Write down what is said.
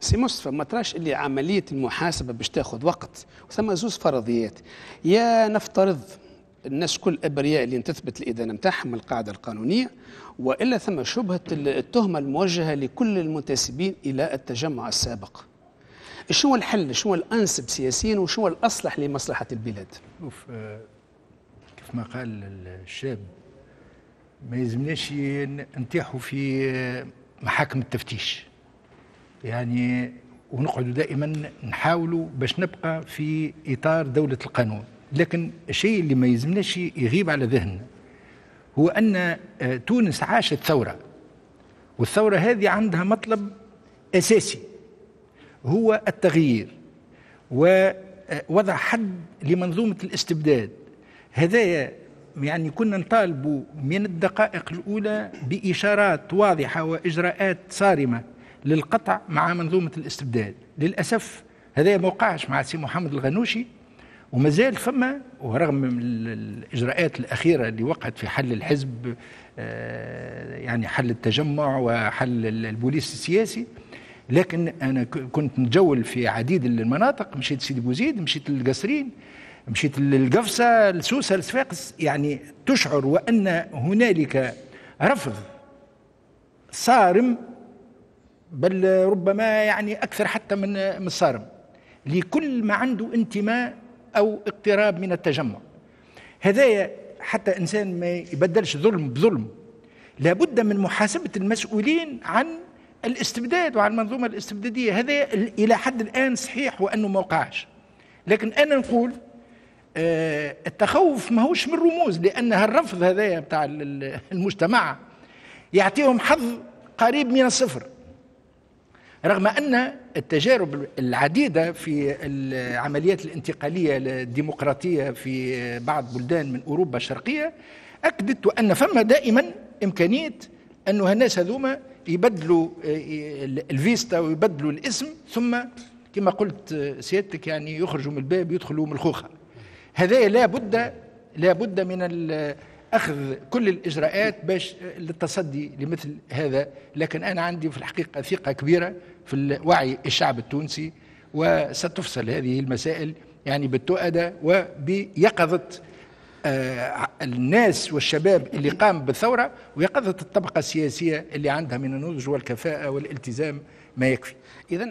سي مصطفى ما تراش اللي عملية المحاسبة باش تاخذ وقت وثم زوز فرضيات. يا نفترض الناس كل ابرياء اللي تثبت الإدانة نتاعهم القاعدة القانونية وإلا ثم شبهة التهمة الموجهة لكل المنتسبين إلى التجمع السابق. شنو الحل؟ شنو الأنسب سياسيا؟ وشنو الأصلح لمصلحة البلاد؟ شوف آه، كيف ما قال الشاب ما يلزمناش نتيحوا في آه، محاكم التفتيش. يعني ونقعدوا دائما نحاولوا باش نبقى في إطار دولة القانون. لكن الشيء اللي ما يلزمناش يغيب على ذهننا هو أن آه، تونس عاشت ثورة. والثورة هذه عندها مطلب أساسي. هو التغيير ووضع حد لمنظومة الاستبداد. هذايا يعني كنا نطالب من الدقائق الأولى بإشارات واضحة وإجراءات صارمة. للقطع مع منظومة الاستبداد. للأسف هذا ما وقعش مع سي محمد الغنوشي وما زال فما ورغم الإجراءات الأخيرة اللي وقعت في حل الحزب آه، يعني حل التجمع وحل البوليس السياسي لكن أنا كنت نتجول في عديد المناطق مشيت سيدي بوزيد مشيت للقصرين مشيت للقفصة لسوسة لصفاقس يعني تشعر وأن هنالك رفض صارم بل ربما يعني أكثر حتى من من الصارم لكل ما عنده انتماء أو اقتراب من التجمع. هذايا حتى إنسان ما يبدلش ظلم بظلم. لابد من محاسبة المسؤولين عن الاستبداد وعن المنظومة الاستبدادية. هذا إلى حد الآن صحيح وأنه ما وقعش. لكن أنا نقول آه التخوف ما هوش من رموز لأن الرفض هذايا بتاع المجتمع يعطيهم حظ قريب من الصفر. رغم أن التجارب العديدة في العمليات الانتقالية الديمقراطية في بعض بلدان من أوروبا الشرقية أكدت أن فما دائما إمكانية انه الناس هذوما يبدلوا الفيستا ويبدلوا الاسم ثم كما قلت سيادتك يعني يخرجوا من الباب يدخلوا من الخوخة. هذا لا بد لا بد من أخذ كل الإجراءات باش للتصدي لمثل هذا. لكن أنا عندي في الحقيقة ثقة كبيرة في وعي الشعب التونسي وستفصل هذه المسائل يعني بالتؤدة وبيقظة آه، الناس والشباب اللي قام بالثورة ويقظة الطبقة السياسية اللي عندها من النضج والكفاءة والالتزام ما يكفي. إذا